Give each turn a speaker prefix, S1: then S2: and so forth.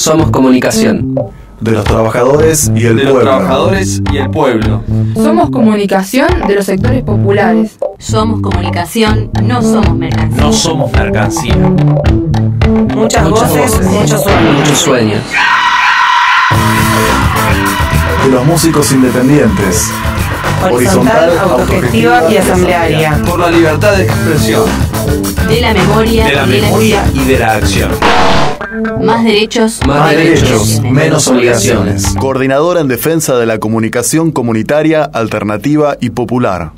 S1: Somos comunicación.
S2: De los trabajadores y el
S3: de
S2: pueblo.
S3: los trabajadores y el pueblo.
S4: Somos comunicación de los sectores populares.
S5: Somos comunicación, no somos mercancía.
S6: No somos mercancía.
S7: Muchas, voces, muchos sueños.
S1: Muchos sueños.
S2: De los músicos independientes.
S7: Horizontal, autogestiva y asamblearia.
S3: Por la libertad de expresión.
S5: De la memoria,
S6: De la
S5: y de
S6: memoria y de la acción.
S5: Más derechos,
S1: Más derechos,
S2: menos obligaciones. Coordinadora en defensa de la comunicación comunitaria, alternativa y popular.